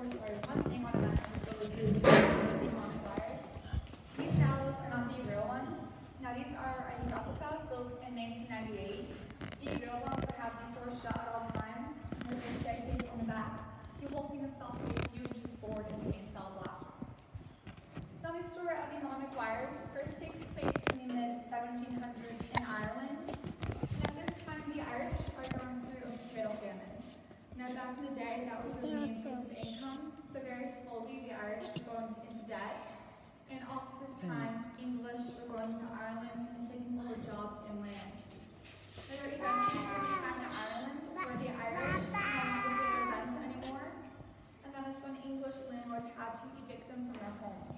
These are not the real ones. Now these are a built in 1998. The real ones would have these doors shut at all times, and a staircase on the back. The whole thing itself is huge, is forward and paint cell black. So the story of the Maguires first takes place in the mid 1700s in Ireland. And at this time, the Irish are going through a potato famine. Now back in the day, that was the main source of income. So very slowly, the Irish were going into debt. And also this hmm. time, English were going to Ireland and taking over jobs and land. They were eventually going back to Ireland, where the Irish no longer pay their rent anymore. And that is when English landlords had to evict them from their homes.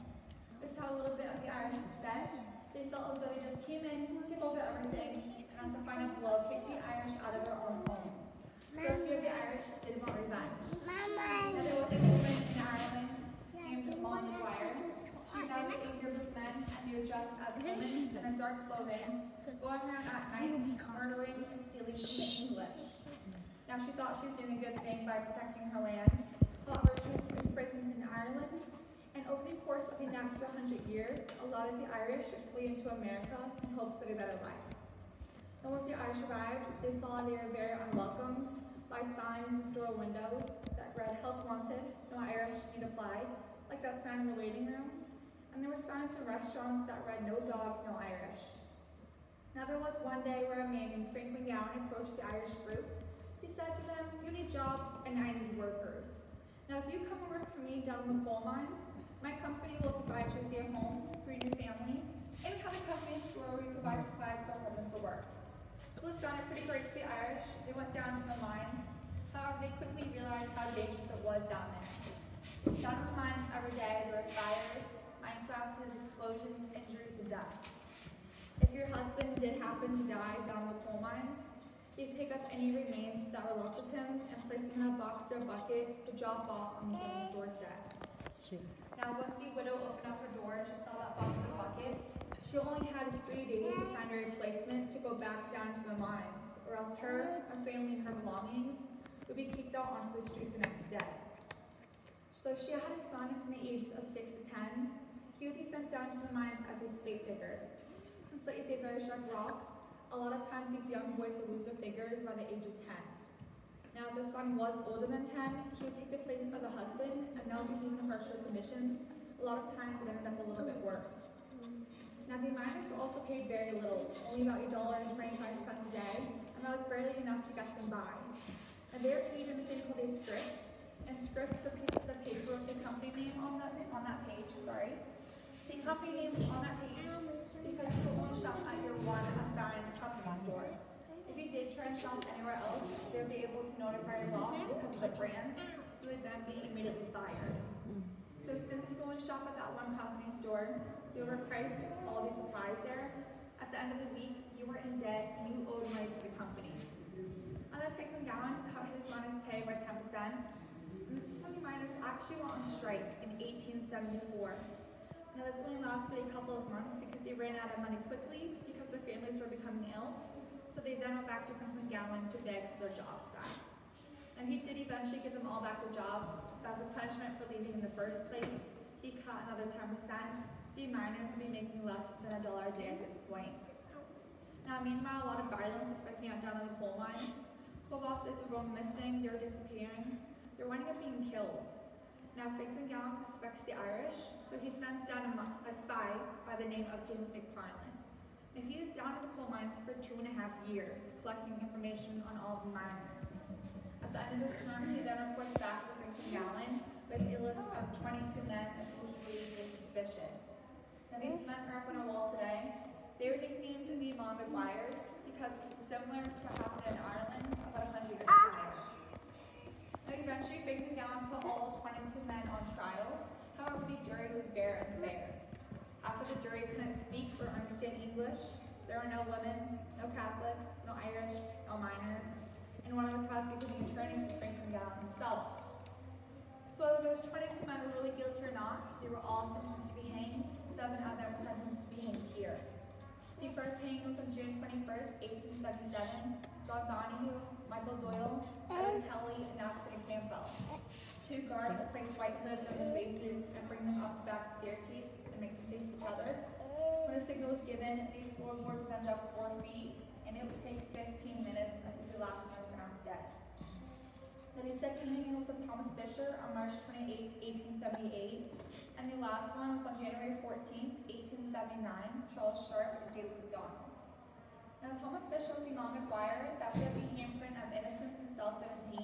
This had a little bit of the Irish upset. They felt as though they just came in, took over everything, and as a final blow, kicked the Irish out of their own homes. So a few of the Irish did want revenge. Now there was a woman in Ireland named Molly Maguire. She was out with a group of men, and they were dressed as women in dark clothing, going around at night, murdering and stealing from the English. Now she thought she was doing a good thing by protecting her land. However, she was imprisoned in Ireland and over the course of the next 100 years, a lot of the Irish would flee into America in hopes of a better life. And once the Irish arrived, they saw they were very unwelcomed by signs in store windows that read help wanted, no Irish need apply, like that sign in the waiting room. And there were signs in restaurants that read no dogs, no Irish. Now there was one day where a man named Franklin Gowen approached the Irish group. He said to them, you need jobs and I need workers. Now if you come and work for me down in the coal mines, my company will provide you with a home for your family and have a company store where you provide supplies for home and for work. So this sounded pretty great to the Irish. They went down to the mines. They quickly realized how dangerous it was down there. Down in the mines every day, there were fires, mine collapses, explosions, injuries, and deaths. If your husband did happen to die down the coal mines, they'd pick up any remains that were left of him and place them in a box or a bucket to drop off on the king's doorstep. Now, once the widow opened up her door and she saw that box or bucket, she only had three days to find a replacement to go back down to the mines, or else her, her family, and her belongings kicked out onto the street the next day. So if she had a son from the ages of 6 to 10, he would be sent down to the mines as a slate digger. And slate is a very sharp rock. A lot of times these young boys would lose their fingers by the age of 10. Now, if the son was older than 10, he would take the place of the husband, and that was even harsher conditions. A lot of times it ended up a little bit worse. Now, the miners were also paid very little, only about a dollar and 25 cents a day, and that was barely enough to get them by. And were paid in a thing called a script, and scripts are pieces of paper with the company name on that, on that page, sorry. The company name on that page because people only shop at your one assigned company store. If you did try and shop anywhere else, they would be able to notify your boss because of the brand. You would then be immediately fired. So since you only shop at that one company store, you overpriced all the supplies there. At the end of the week, you were in debt and you owed money to the company. And then Franklin Gowen cut his miners' pay by 10%. And this is when the miners actually went on strike in 1874. Now this only lasted a couple of months because they ran out of money quickly because their families were becoming ill. So they then went back to Franklin Gowen to beg for their jobs back. And he did eventually give them all back their jobs. As a punishment for leaving in the first place, he cut another 10%. The miners would be making less than a dollar a day at this point. Now, meanwhile, a lot of violence is breaking out down in the coal mines. Bosses were going missing, they were disappearing. They're winding up being killed. Now, Franklin Gowen suspects the Irish, so he sends down a, a spy by the name of James McFarlane. Now, he is down in the coal mines for two and a half years, collecting information on all the miners. At the end of his term, he then reports back to Franklin Gowen with a list of 22 men who he believes is suspicious. Now, these men are up on a wall today. They were nicknamed the Molly Maguires because similar to what happened in Ireland about 100 years prior. Now, eventually, Franklin Gowen put all 22 men on trial. However, the jury was very unfair. After the jury couldn't speak or understand English, there were no women, no Catholic, no Irish, no minors, and one of the prosecuting attorneys was Franklin Gowen himself. So whether those 22 men were really guilty or not, they were all sentenced to be hanged. Seven of them were sentenced to be hanged here. The first hanging was on June 21st, 1877. John Donahue, Michael Doyle, Evan Kelly, and Napson Campbell. Two guards place white hoods over the faces and bring them up the back staircase and make them face each other. When a signal was given, these floorboards would then jump four feet, and it would take 15 minutes until the last one. The second hanging was of Thomas Fisher on March 28, 1878, and the last one was on January 14, 1879, Charles Sharp and James McDonald. Now, Thomas Fisher was the Imam Maguire that would the handprint of innocence in cell 17.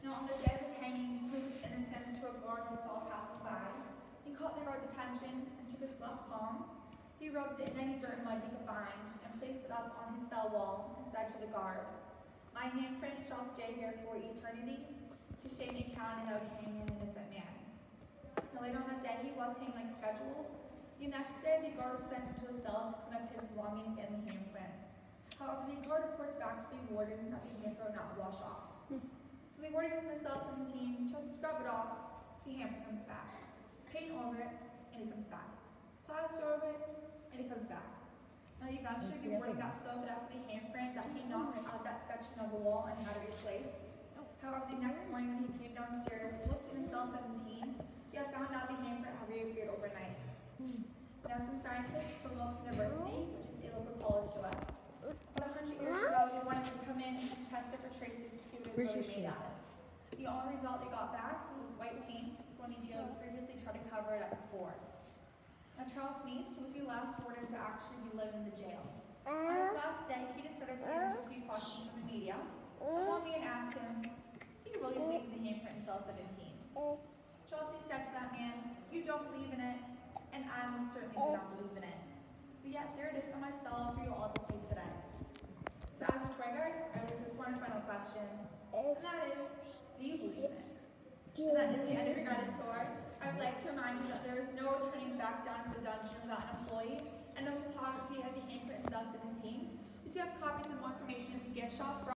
Now, on the day of his hanging, to prove his innocence to a guard who saw passing by, he caught the guard's attention and took his left palm. He rubbed it in any dirt and mud he could find and placed it up on his cell wall and said to the guard, My handprint shall stay here for eternity to shame the and out hang an innocent man. Now, later on that day, he was hanged like scheduled. The next day, the guard was sent into a cell to clean up his belongings and the handprint. However, the guard reports back to the warden that the handprint would not wash off. So the warden goes into cell 17, tries to scrub it off, the handprint comes back. Paint over it, and it comes back. Plaster over it, and it comes back. Now eventually the warden got so fed up with the handprint that he knocked out that section of the wall and had it replaced. Oh. However, the next morning when he came downstairs, looked in cell 17, he had found out the handprint had reappeared overnight. Now, some scientists from Wilkes University, which is a local college to us, about 100 years ago, they wanted to come in and test it for traces to see what it Where's was your really made out of. The only result they got back was white paint when he had previously tried to cover it up Charles Neist was the last warden to actually be living in the jail. Uh, on his last day, he decided to answer a few questions from the media. Me and asked him, Do you really believe in the handprint in cell 17? Charles Neist said to that man, You don't believe in it, and I most certainly do not believe in it. But yet, there it is on my cell for you all to see today. So, as with Regard, I with one final question, uh, and that is, do you believe in it? And that is the end of your guided tour. I would like to remind you that there is no turning back down to the dungeon without an employee, and no photography at the handprint in cell 17. We do have copies and more information at the gift shop.